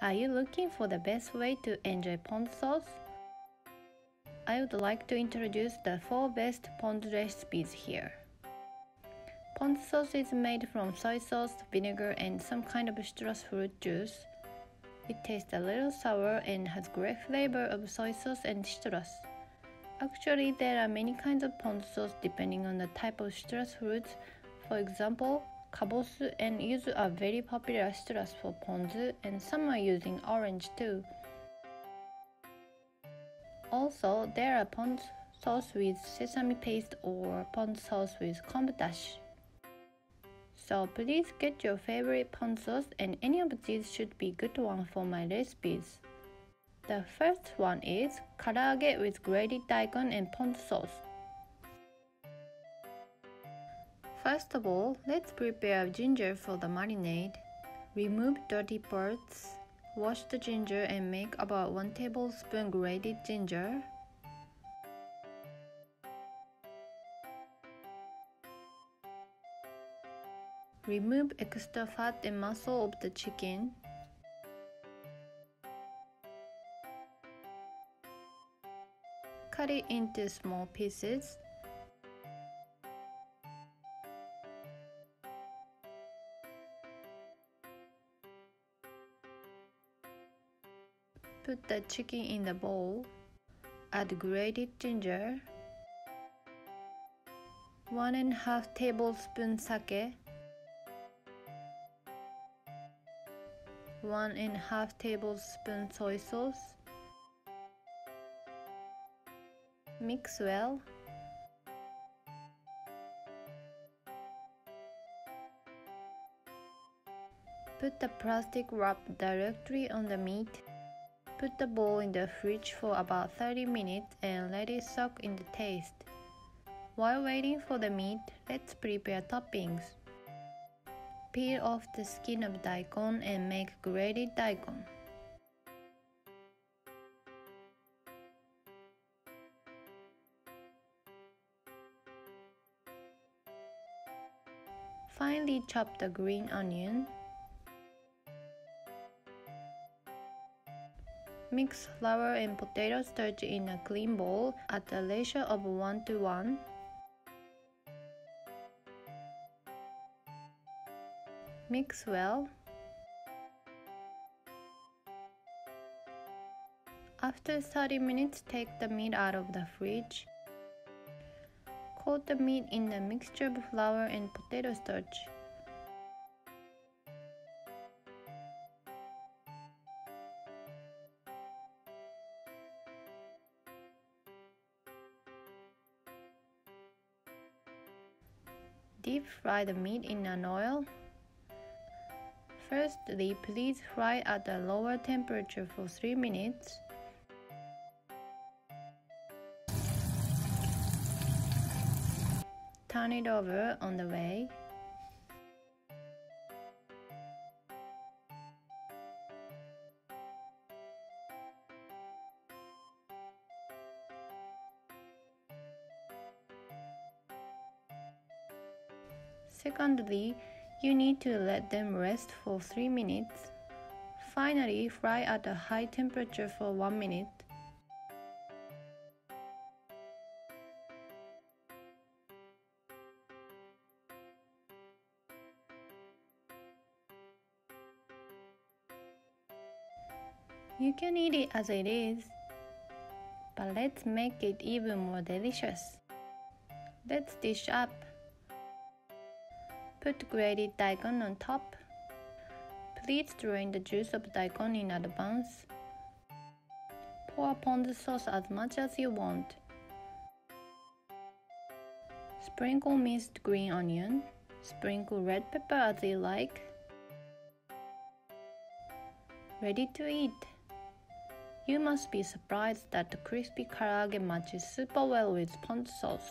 Are you looking for the best way to enjoy ponzu sauce? I would like to introduce the 4 best ponzu recipes here. Ponzu sauce is made from soy sauce, vinegar, and some kind of citrus fruit juice. It tastes a little sour and has great flavor of soy sauce and citrus. Actually, there are many kinds of ponzu sauce depending on the type of citrus fruits. For example, kabosu and yuzu are very popular citrus for ponzu, and some are using orange too. Also, there are ponzu sauce with sesame paste or ponzu sauce with kombu dashi. So please get your favorite ponzu sauce and any of these should be good one for my recipes. The first one is karaage with grated daikon and ponzu sauce. First of all, let's prepare ginger for the marinade. Remove dirty parts. Wash the ginger and make about 1 tablespoon grated ginger. Remove extra fat and muscle of the chicken. Cut it into small pieces. Put the chicken in the bowl. Add grated ginger. 1 and a half tablespoon sake. 1 and a half tablespoon soy sauce. Mix well. Put the plastic wrap directly on the meat. Put the bowl in the fridge for about 30 minutes and let it soak in the taste. While waiting for the meat, let's prepare toppings. Peel off the skin of daikon and make grated daikon. Finely chop the green onion. Mix flour and potato starch in a clean bowl at a ratio of 1 to 1. Mix well. After 30 minutes, take the meat out of the fridge. Coat the meat in the mixture of flour and potato starch. Deep fry the meat in an oil. Firstly, please fry at a lower temperature for 3 minutes. Turn it over on the way. Secondly, you need to let them rest for 3 minutes. Finally, fry at a high temperature for 1 minute. You can eat it as it is, but let's make it even more delicious. Let's dish up. Put grated daikon on top. Please drain the juice of daikon in advance. Pour ponzu sauce as much as you want. Sprinkle minced green onion. Sprinkle red pepper as you like. Ready to eat. You must be surprised that the crispy karaage matches super well with ponzu sauce.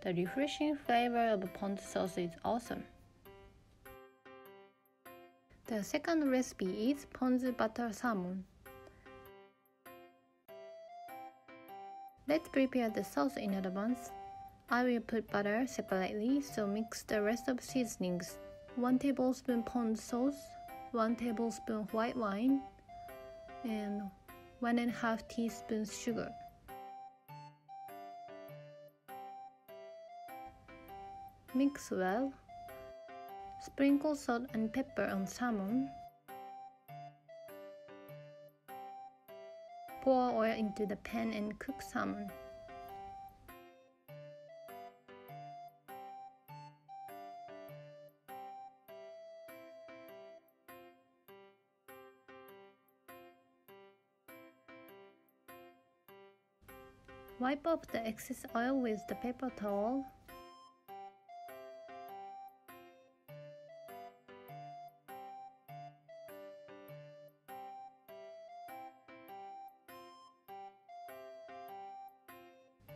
The refreshing flavor of ponzu sauce is awesome. The second recipe is ponzu butter salmon. Let's prepare the sauce in advance. I will put butter separately, so mix the rest of seasonings. 1 tablespoon ponzu sauce, 1 tablespoon white wine, and 1 and a half teaspoons sugar. Mix well. Sprinkle salt and pepper on salmon. Pour oil into the pan and cook salmon. Wipe off the excess oil with the paper towel.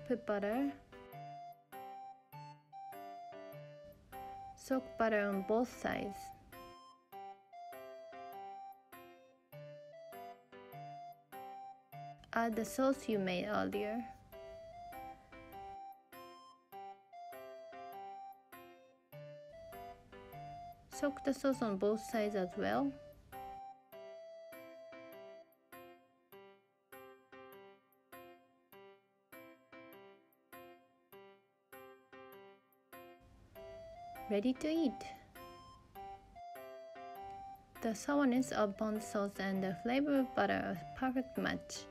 Put butter. Soak butter on both sides. Add the sauce you made earlier. Soak the sauce on both sides as well. Ready to eat! The sourness of ponzu sauce and the flavor of butter are a perfect match.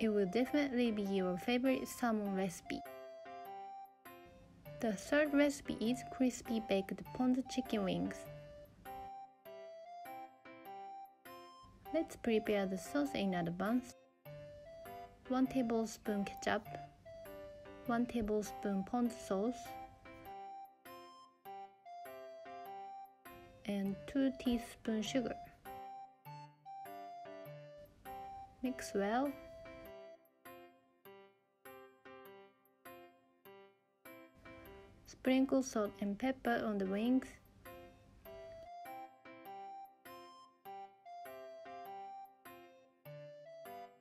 It will definitely be your favorite salmon recipe. The third recipe is crispy baked ponzu chicken wings. Let's prepare the sauce in advance. 1 tablespoon ketchup, 1 tablespoon ponzu sauce, and 2 teaspoons sugar. Mix well Sprinkle salt and pepper on the wings.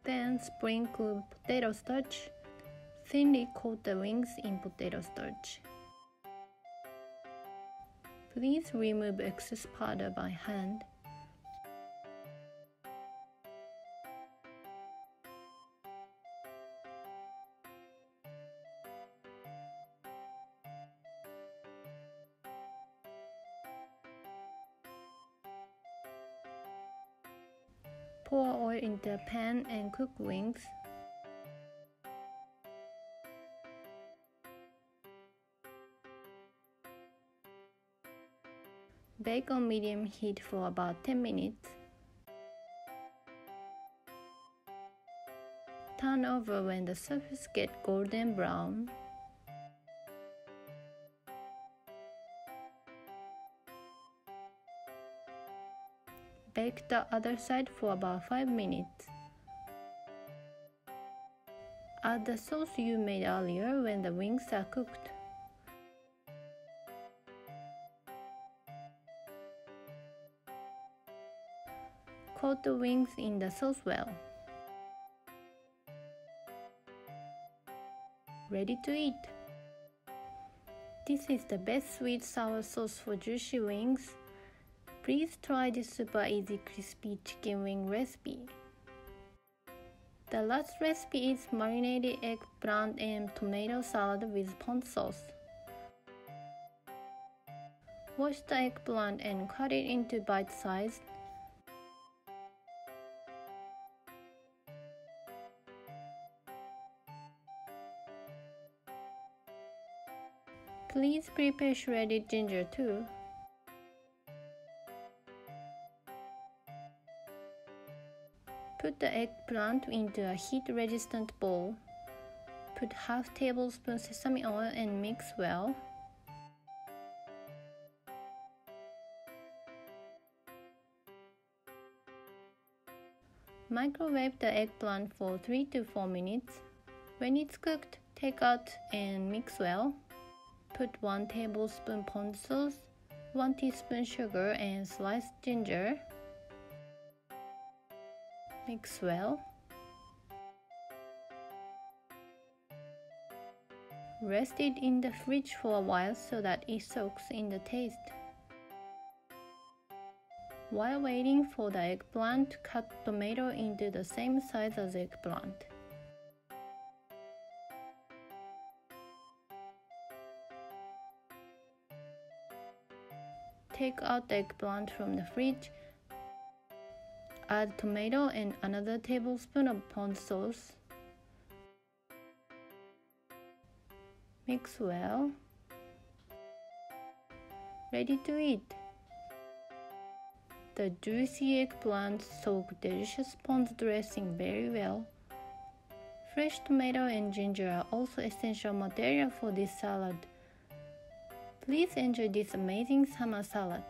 Then sprinkle potato starch. Thinly coat the wings in potato starch. Please remove excess powder by hand. Pour oil into a pan and cook wings. Bake on medium heat for about 10 minutes. Turn over when the surface gets golden brown. Bake the other side for about 5 minutes. Add the sauce you made earlier when the wings are cooked. Coat the wings in the sauce well. Ready to eat! This is the best sweet sour sauce for juicy wings. Please try this super easy crispy chicken wing recipe. The last recipe is marinated eggplant and tomato salad with ponzu sauce. Wash the eggplant and cut it into bite size. Please prepare shredded ginger too. Put the eggplant into a heat-resistant bowl. Put half tablespoon sesame oil and mix well. Microwave the eggplant for 3 to 4 minutes. When it's cooked, take out and mix well. Put 1 tablespoon ponzu sauce, 1 teaspoon sugar and sliced ginger. Mix well. Rest it in the fridge for a while so that it soaks in the taste. While waiting for the eggplant, cut tomato into the same size as eggplant. Take out the eggplant from the fridge. Add tomato and another tablespoon of ponzu sauce. Mix well. Ready to eat. The juicy eggplant soak delicious ponzu dressing very well. Fresh tomato and ginger are also essential material for this salad. Please enjoy this amazing summer salad.